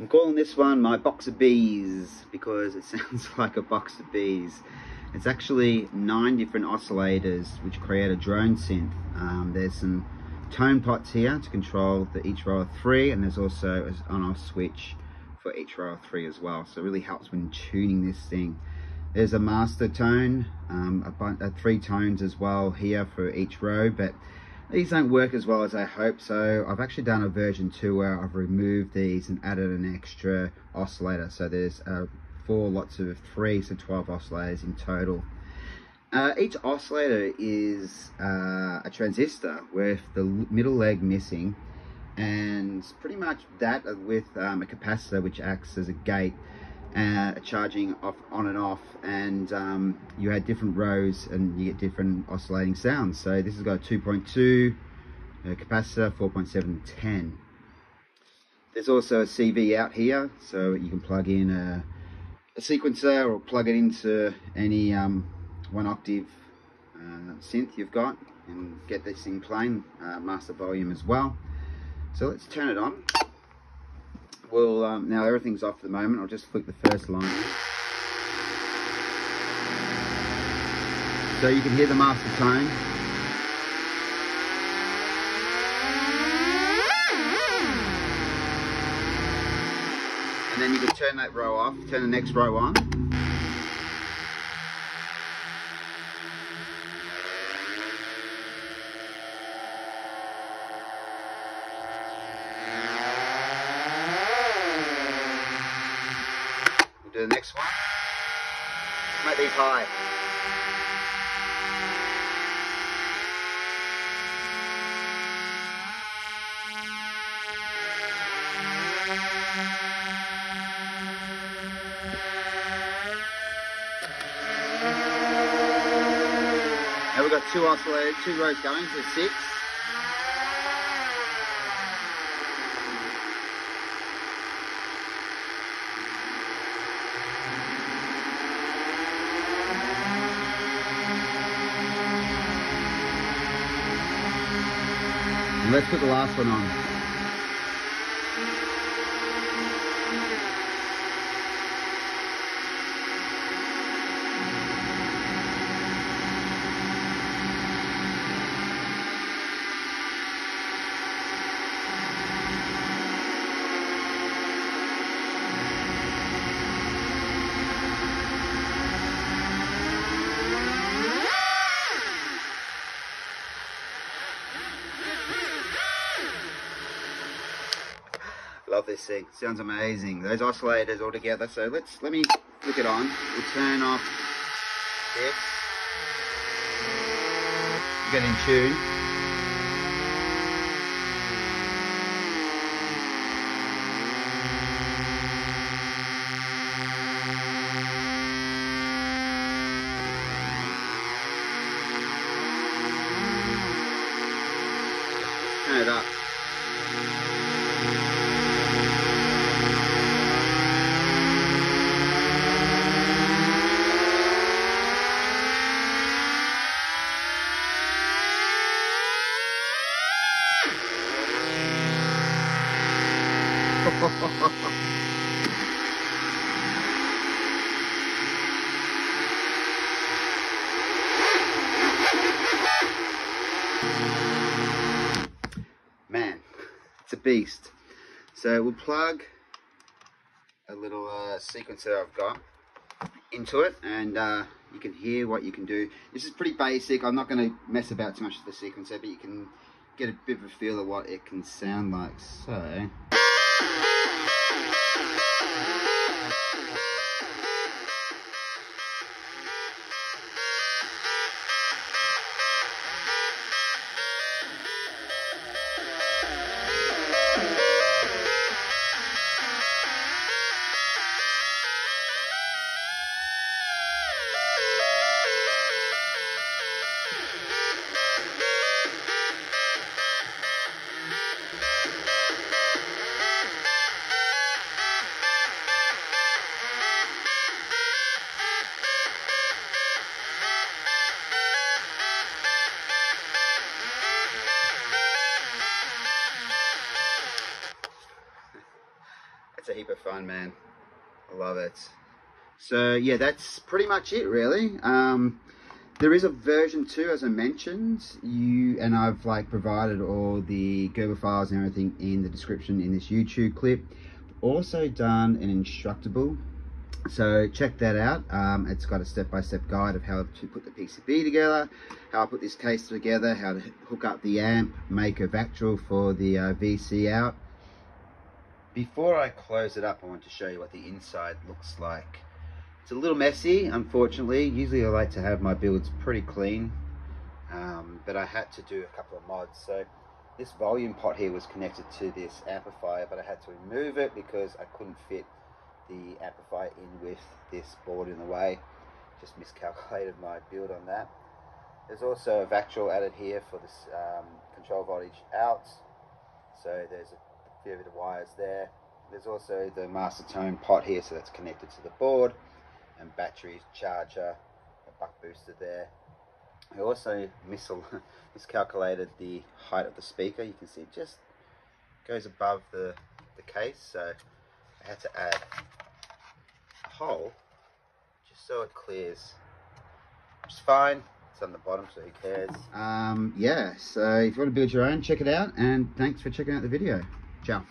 I'm calling this one my box of bees because it sounds like a box of bees. It's actually nine different oscillators which create a drone synth. Um, there's some tone pots here to control the each row of three and there's also an on-off switch for each row of three as well. So it really helps when tuning this thing. There's a master tone, um, a bunch, uh, three tones as well here for each row, but these don't work as well as I hope. So I've actually done a version two where I've removed these and added an extra oscillator. So there's uh, four lots of three, so 12 oscillators in total. Uh, each oscillator is uh, a transistor with the middle leg missing and pretty much that with um, a capacitor which acts as a gate uh, charging off on and off and um, you had different rows and you get different oscillating sounds. So this has got a 2.2 uh, capacitor 4.710 there's also a CV out here so you can plug in a, a sequencer or plug it into any um, one octave uh, synth you've got and get this thing playing uh, master volume as well. So let's turn it on Well, um, now everything's off at the moment. I'll just flick the first line. So you can hear the master tone. And then you can turn that row off, turn the next row on. Make these high. Now we've got two oscillators, two rows going, so six. Let's put the last one on. Love this thing. Sounds amazing. Those oscillators all together. So let's let me flick it on. We'll turn off this. Get in tune. Beast. So we'll plug a little uh, sequencer I've got into it and uh, you can hear what you can do. This is pretty basic. I'm not going to mess about too much with the sequencer, but you can get a bit of a feel of what it can sound like. So. Fun, man. I love it. So yeah, that's pretty much it really. Um, there is a version 2 as I mentioned you and I've like provided all the Gerber files and everything in the description in this YouTube clip also done an instructable so check that out um, it's got a step-by-step -step guide of how to put the PCB together how I put this case together how to hook up the amp make a Vactrol for the uh, VC out before I close it up I want to show you what the inside looks like it's a little messy, unfortunately. Usually I like to have my builds pretty clean, um, but I had to do a couple of mods. So this volume pot here was connected to this amplifier, but I had to remove it because I couldn't fit the amplifier in with this board in the way. Just miscalculated my build on that. There's also a Vactrol added here for this um, control voltage out. So there's a few bit of wires there. There's also the master tone pot here, so that's connected to the board and batteries, charger, a buck booster there. I also miscalculated the height of the speaker. You can see it just goes above the, the case, so I had to add a hole just so it clears. It's fine. It's on the bottom, so who cares? Um, yeah, so if you want to build your own, check it out, and thanks for checking out the video. 这样。